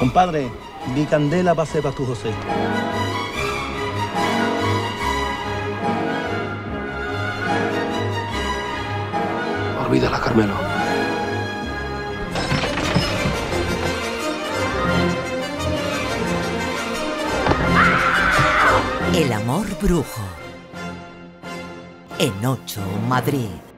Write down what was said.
Compadre, mi candela pase para tu José. Olvídala, Carmelo. El amor brujo. En 8 Madrid.